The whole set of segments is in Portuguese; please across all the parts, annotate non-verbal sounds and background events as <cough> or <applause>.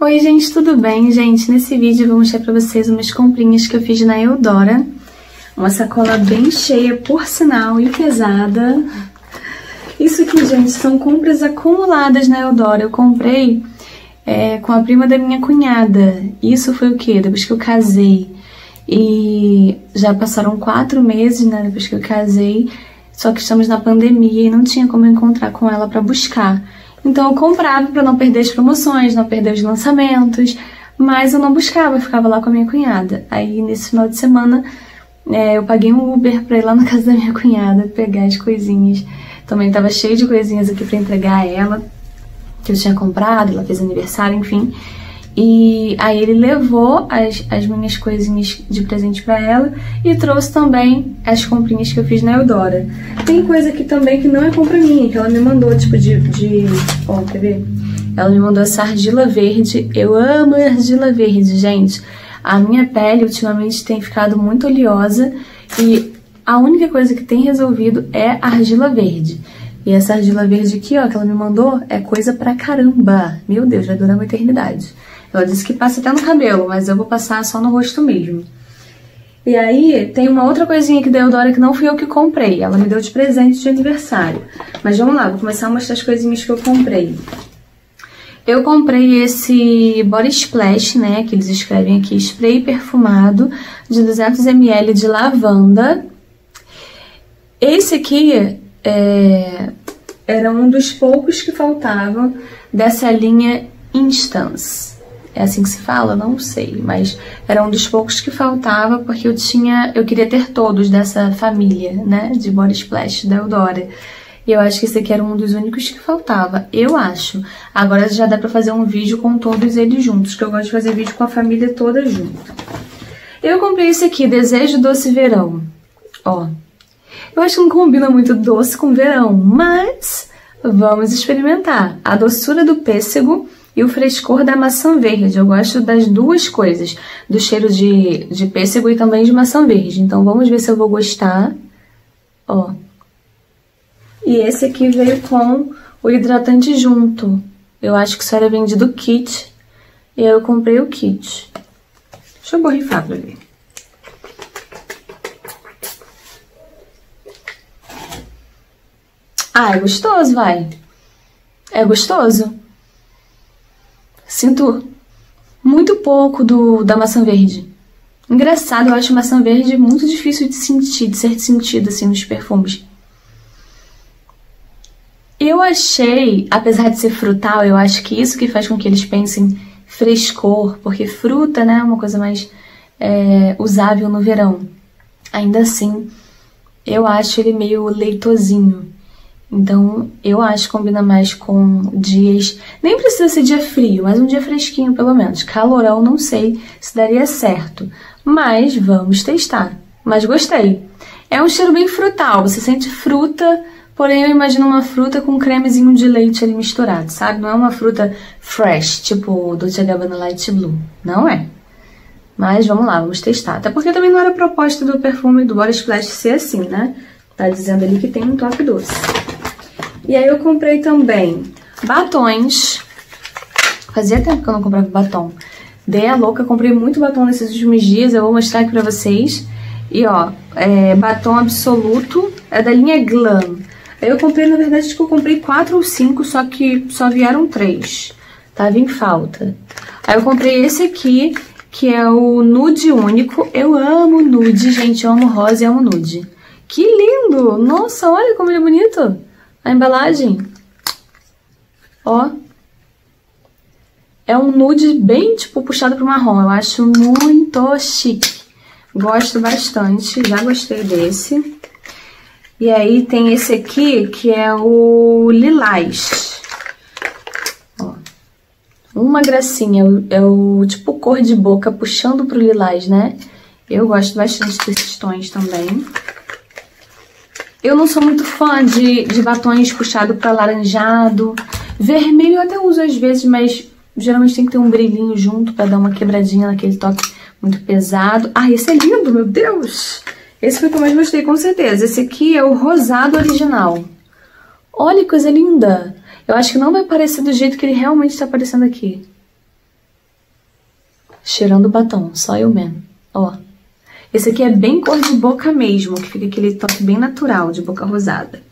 Oi gente, tudo bem? Gente, nesse vídeo eu vou mostrar pra vocês umas comprinhas que eu fiz na Eudora. Uma sacola bem cheia, por sinal, e pesada. Isso aqui, gente, são compras acumuladas na Eudora. Eu comprei é, com a prima da minha cunhada. Isso foi o quê? Depois que eu casei. E já passaram quatro meses, né, depois que eu casei. Só que estamos na pandemia e não tinha como encontrar com ela para buscar. Então eu comprava para não perder as promoções, não perder os lançamentos, mas eu não buscava, eu ficava lá com a minha cunhada. Aí nesse final de semana é, eu paguei um Uber para ir lá na casa da minha cunhada pegar as coisinhas. Também estava cheio de coisinhas aqui para entregar a ela, que eu tinha comprado, ela fez aniversário, enfim. E aí ele levou as, as minhas coisinhas de presente para ela e trouxe também as comprinhas que eu fiz na Eudora. Tem coisa aqui também que não é compra minha, que ela me mandou, tipo de... de ó, quer ver? Ela me mandou essa argila verde. Eu amo argila verde, gente. A minha pele ultimamente tem ficado muito oleosa e a única coisa que tem resolvido é argila verde. E essa argila verde aqui, ó, que ela me mandou, é coisa pra caramba. Meu Deus, vai durar uma eternidade. Ela disse que passa até no cabelo, mas eu vou passar só no rosto mesmo. E aí, tem uma outra coisinha que da Eudora que não fui eu que comprei. Ela me deu de presente de aniversário. Mas vamos lá, vou começar a mostrar as coisinhas que eu comprei. Eu comprei esse Body Splash, né, que eles escrevem aqui, spray perfumado de 200ml de lavanda. Esse aqui é, era um dos poucos que faltavam dessa linha Instance. É assim que se fala? Não sei, mas era um dos poucos que faltava porque eu tinha, eu queria ter todos dessa família, né, de Body Splash da Eudora. E eu acho que esse aqui era um dos únicos que faltava, eu acho. Agora já dá pra fazer um vídeo com todos eles juntos, que eu gosto de fazer vídeo com a família toda junto. Eu comprei esse aqui, Desejo Doce Verão. Ó, eu acho que não combina muito doce com verão, mas vamos experimentar. A doçura do pêssego e o frescor da maçã verde. Eu gosto das duas coisas, do cheiro de, de pêssego e também de maçã verde. Então vamos ver se eu vou gostar. Ó. E esse aqui veio com o hidratante junto. Eu acho que isso era vendido kit. E aí eu comprei o kit. Deixa eu borrifar pra ver. Ah, é gostoso, vai. É gostoso. Sinto muito pouco do, da maçã verde. Engraçado, eu acho maçã verde muito difícil de sentir, de ser sentido assim nos perfumes. Eu achei, apesar de ser frutal, eu acho que isso que faz com que eles pensem frescor, porque fruta, né, é uma coisa mais é, usável no verão. Ainda assim, eu acho ele meio leitosinho. Então, eu acho que combina mais com dias. Nem precisa ser dia frio, mas um dia fresquinho pelo menos. Calorão, não sei se daria certo. Mas vamos testar. Mas gostei. É um cheiro bem frutal, você sente fruta, porém eu imagino uma fruta com um cremezinho de leite ali misturado, sabe? Não é uma fruta fresh, tipo Dolce Gabbana Light Blue. Não é. Mas vamos lá, vamos testar. Até porque também não era proposta do perfume do Body Splash ser assim, né? Tá dizendo ali que tem um toque doce. E aí eu comprei também batons. Fazia tempo que eu não comprava batom. Dei a louca, comprei muito batom nesses últimos dias, eu vou mostrar aqui pra vocês. E ó, é, batom absoluto, é da linha Glam. Eu comprei, na verdade, acho que eu comprei quatro ou cinco, só que só vieram três. Tava em falta. Aí eu comprei esse aqui, que é o nude único. Eu amo nude, gente, eu amo rosa e amo nude. Que lindo! Nossa, olha como ele é bonito! A embalagem, ó, é um nude bem, tipo, puxado pro marrom. Eu acho muito chique. Gosto bastante, já gostei desse. E aí tem esse aqui, que é o lilás. Ó, uma gracinha, é o tipo cor de boca puxando pro lilás, né? Eu gosto bastante desses tons também. Eu não sou muito fã de, de batons puxado para laranjado. Vermelho eu até uso às vezes, mas geralmente tem que ter um brilhinho junto para dar uma quebradinha naquele toque muito pesado. Ah, esse é lindo, meu Deus! Esse foi o que eu mais gostei, com certeza. Esse aqui é o rosado original. Olha que coisa linda! Eu acho que não vai aparecer do jeito que ele realmente está aparecendo aqui. cheirando batom, só eu mesmo. Ó. Esse aqui é bem cor de boca mesmo, que fica aquele toque bem natural de boca rosada.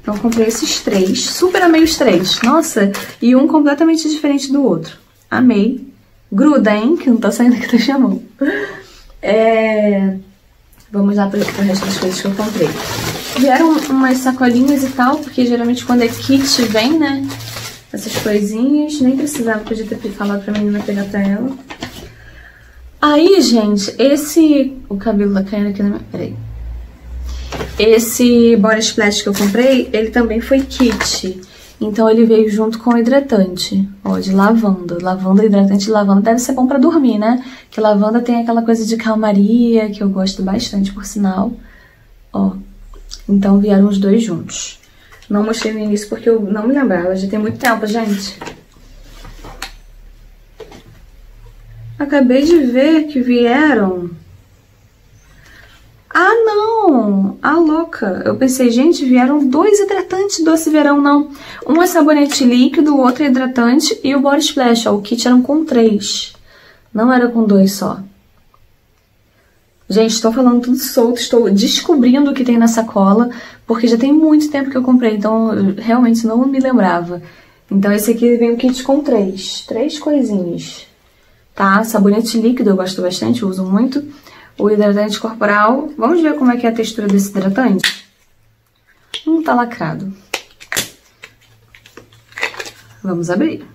Então, comprei esses três. Super amei os três. Nossa, e um completamente diferente do outro. Amei. Gruda, hein? Que não tá saindo aqui da chamou. É... Vamos lá para o resto das coisas que eu comprei. Vieram umas sacolinhas e tal, porque geralmente quando é kit vem, né? Essas coisinhas. Nem precisava, podia ter falado pra menina pegar pra ela. Aí, gente, esse... O cabelo tá caindo aqui na minha... Peraí. Esse body splash que eu comprei, ele também foi kit. Então ele veio junto com o hidratante, ó, de lavanda. Lavanda, hidratante de lavanda deve ser bom pra dormir, né? Que lavanda tem aquela coisa de calmaria, que eu gosto bastante, por sinal. Ó, então vieram os dois juntos. Não mostrei no início porque eu não me lembrava, já tem muito tempo, gente. Acabei de ver que vieram ah, não! Ah, louca! Eu pensei, gente, vieram dois hidratantes doce verão, não. Um é sabonete líquido, o outro é hidratante e o body splash, ó, o kit eram com três. Não era com dois só. Gente, estou falando tudo solto, estou descobrindo o que tem na sacola, porque já tem muito tempo que eu comprei, então eu realmente não me lembrava. Então esse aqui vem o kit com três, três coisinhas, tá? Sabonete líquido eu gosto bastante, uso muito o hidratante corporal. Vamos ver como é que é a textura desse hidratante? Hum, tá lacrado. Vamos abrir.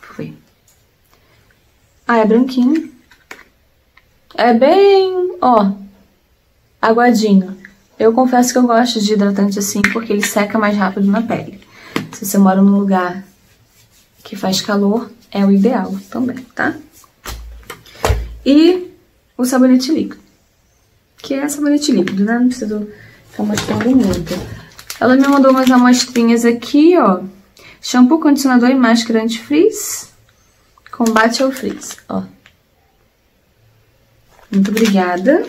Foi. Ah, é branquinho. É bem, ó, aguadinho. Eu confesso que eu gosto de hidratante assim porque ele seca mais rápido na pele. Se você mora num lugar que faz calor, é o ideal também, tá? E o sabonete líquido, que é sabonete líquido, né? Não preciso ficar mostrando muito. Ela me mandou umas amostrinhas aqui, ó. Shampoo, condicionador e máscara anti-frizz. Combate ao frizz, ó. Muito obrigada.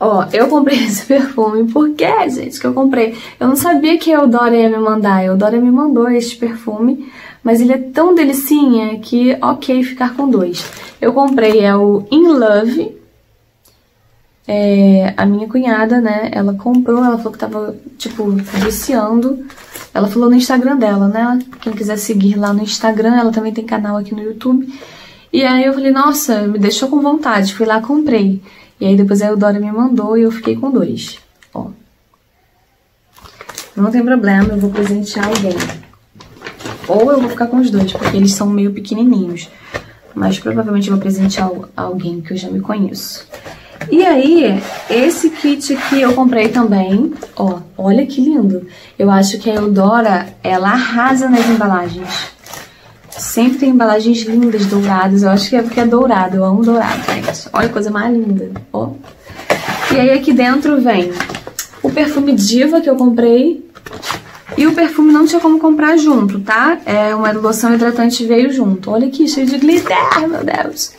Ó, eu comprei <laughs> esse perfume. Por que, gente, que eu comprei? Eu não sabia que a Eudora ia me mandar. A Eudora me mandou este perfume, mas ele é tão delicinha que ok ficar com dois. Eu comprei, é o In Love. É, a minha cunhada, né, ela comprou, ela falou que tava, tipo, viciando. Ela falou no Instagram dela, né? Quem quiser seguir lá no Instagram, ela também tem canal aqui no YouTube. E aí eu falei, nossa, me deixou com vontade. Fui lá, comprei. E aí depois a Eudora me mandou e eu fiquei com dois. Ó. Não tem problema, eu vou presentear alguém. Ou eu vou ficar com os dois, porque eles são meio pequenininhos. Mas provavelmente eu vou presentear alguém que eu já me conheço. E aí, esse kit aqui eu comprei também. Ó, olha que lindo. Eu acho que a Eudora, ela arrasa nas embalagens. Sempre tem embalagens lindas, douradas. Eu acho que é porque é dourado. Eu amo dourado, gente. Olha a coisa mais linda. Ó. E aí aqui dentro vem o perfume Diva que eu comprei. E o perfume não tinha como comprar junto, tá? É uma loção hidratante veio junto. Olha aqui, cheio de glitter, meu Deus.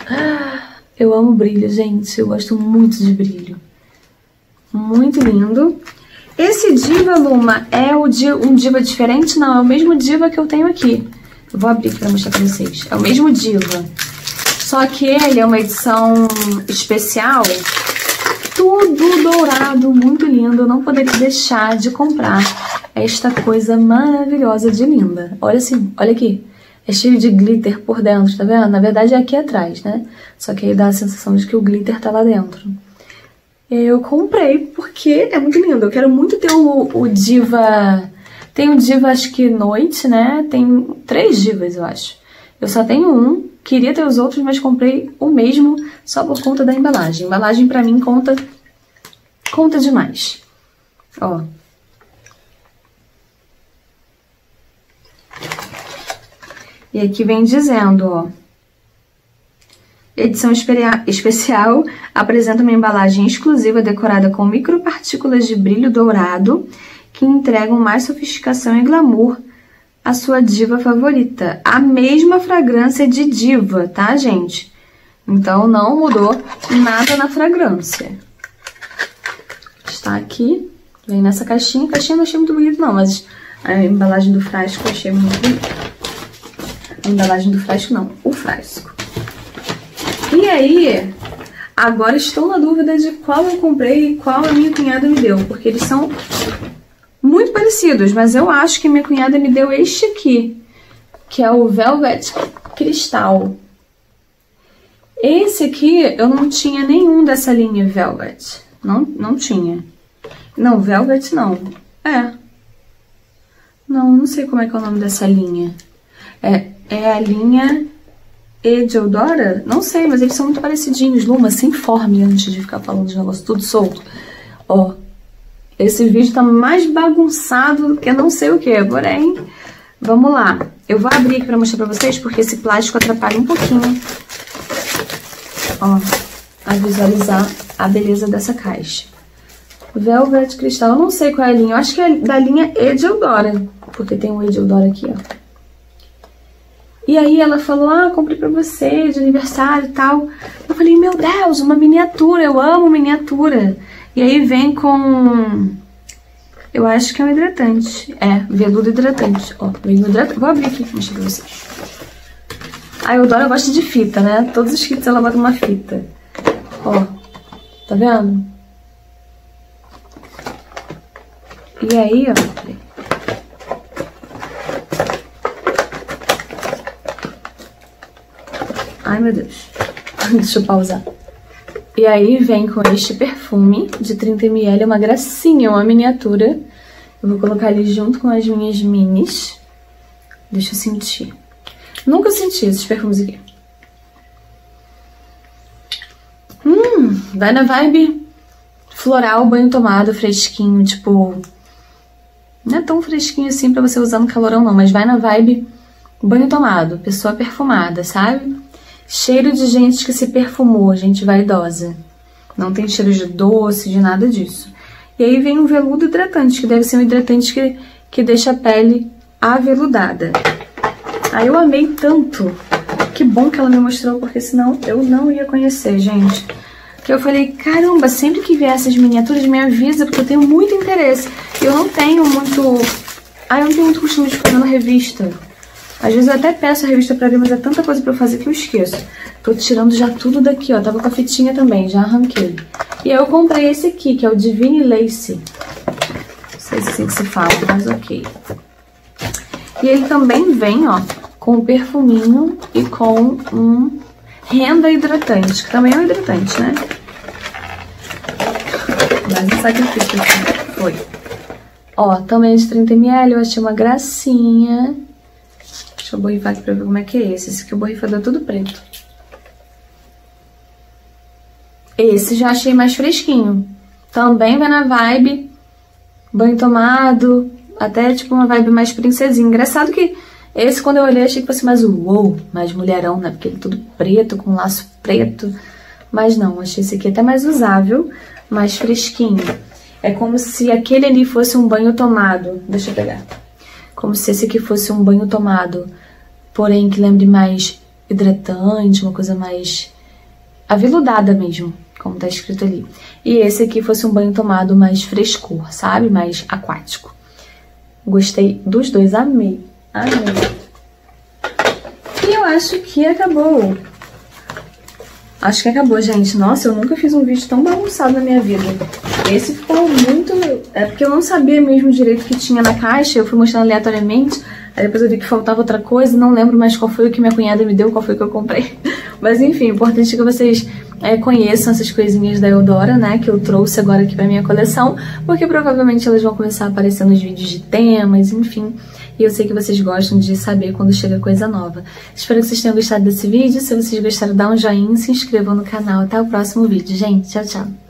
Eu amo brilho, gente. Eu gosto muito de brilho. Muito lindo. Esse Diva Luma é o um Diva diferente? Não, é o mesmo Diva que eu tenho aqui. Eu vou abrir aqui pra mostrar pra vocês. É o mesmo Diva. Só que ele é uma edição especial. Tudo dourado, muito lindo. Eu não poderia deixar de comprar esta coisa maravilhosa de linda. Olha assim, olha aqui. É cheio de glitter por dentro, tá vendo? Na verdade é aqui atrás, né? Só que aí dá a sensação de que o glitter tá lá dentro. Eu comprei porque é muito lindo. Eu quero muito ter o, o Diva tem o Diva, acho que Noite, né? Tem três Divas, eu acho. Eu só tenho um, queria ter os outros, mas comprei o mesmo só por conta da embalagem. Embalagem pra mim conta, conta demais. Ó. E aqui vem dizendo, ó. Edição especial apresenta uma embalagem exclusiva decorada com micropartículas de brilho dourado que entregam mais sofisticação e glamour à sua diva favorita. A mesma fragrância de diva, tá, gente? Então não mudou nada na fragrância. Está aqui, vem nessa caixinha. Caixinha não achei muito bonita não, mas A embalagem do frasco eu achei muito bonita. A embalagem do frasco não, o frasco. E aí, agora estou na dúvida de qual eu comprei e qual a minha cunhada me deu, porque eles são muito parecidos, mas eu acho que minha cunhada me deu este aqui, que é o Velvet Cristal. Esse aqui eu não tinha nenhum dessa linha Velvet. Não, não tinha. Não, Velvet não. É. Não, não sei como é que é o nome dessa linha. É, é a linha Eudora? Não sei, mas eles são muito parecidinhos. Luma, se informe antes de ficar falando de negócio tudo solto. Ó, esse vídeo tá mais bagunçado que não sei o que, porém, vamos lá. Eu vou abrir aqui pra mostrar pra vocês, porque esse plástico atrapalha um pouquinho. Ó, a visualizar a beleza dessa caixa. Velvet Cristal, eu não sei qual é a linha, eu acho que é da linha Eudora, porque tem um Eudora aqui, ó. E aí ela falou, ah, comprei pra você de aniversário e tal. Eu falei, meu Deus, uma miniatura, eu amo miniatura. E aí vem com... Eu acho que é um hidratante. É, veludo hidratante. Ó, vem hidratante. Vou abrir aqui pra mostrar pra vocês. A Eudora gosta de fita, né? Todos os kits ela bota uma fita. Ó, tá vendo? E aí, ó... Ai, meu Deus. <laughs> Deixa eu pausar. E aí vem com este perfume de 30ml, uma gracinha, uma miniatura. Eu vou colocar ele junto com as minhas minis. Deixa eu sentir. Nunca senti esses perfumes aqui. Hum, vai na vibe floral, banho tomado, fresquinho, tipo... Não é tão fresquinho assim pra você usar no calorão não, mas vai na vibe banho tomado, pessoa perfumada, sabe? Cheiro de gente que se perfumou, gente vaidosa. Não tem cheiro de doce, de nada disso. E aí vem um veludo hidratante, que deve ser um hidratante que, que deixa a pele aveludada. Aí eu amei tanto. Que bom que ela me mostrou, porque senão eu não ia conhecer, gente. Que eu falei, caramba, sempre que vier essas miniaturas me avisa, porque eu tenho muito interesse. Eu não tenho muito... Ah, eu não tenho muito costume de ficar na revista. Às vezes eu até peço a revista pra ver, mas é tanta coisa pra eu fazer que eu esqueço. Tô tirando já tudo daqui, ó. Tava com a fitinha também, já arranquei. E aí eu comprei esse aqui, que é o Divine Lace. Não sei se é assim que se fala, mas ok. E ele também vem, ó, com um perfuminho e com um renda hidratante, que também é um hidratante, né? Mas um sacrifício aqui. Foi. Ó, também é de 30ml, eu achei uma gracinha. Deixa eu borrifar aqui pra ver como é que é esse. Esse aqui o borrifador é tudo preto. Esse já achei mais fresquinho. Também vai na vibe banho tomado, até tipo uma vibe mais princesinha. Engraçado que esse, quando eu olhei, achei que fosse mais uou, mais mulherão, né? Porque ele é tudo preto, com laço preto. Mas não, achei esse aqui até mais usável, mais fresquinho. É como se aquele ali fosse um banho tomado. Deixa eu pegar como se esse aqui fosse um banho tomado, porém que lembre mais hidratante, uma coisa mais aveludada mesmo, como tá escrito ali. E esse aqui fosse um banho tomado mais frescor, sabe? Mais aquático. Gostei dos dois, amei. Amei. E eu acho que acabou. Acho que acabou, gente. Nossa, eu nunca fiz um vídeo tão bagunçado na minha vida. Esse ficou muito... É porque eu não sabia mesmo direito o que tinha na caixa. Eu fui mostrando aleatoriamente. Aí depois eu vi que faltava outra coisa. Não lembro mais qual foi o que minha cunhada me deu, qual foi o que eu comprei. <laughs> Mas enfim, o importante é que vocês é, conheçam essas coisinhas da Eudora, né? Que eu trouxe agora aqui pra minha coleção. Porque provavelmente elas vão começar a aparecer nos vídeos de temas, enfim... E eu sei que vocês gostam de saber quando chega coisa nova. Espero que vocês tenham gostado desse vídeo. Se vocês gostaram, dá um joinha, se inscrevam no canal. Até o próximo vídeo, gente. Tchau, tchau.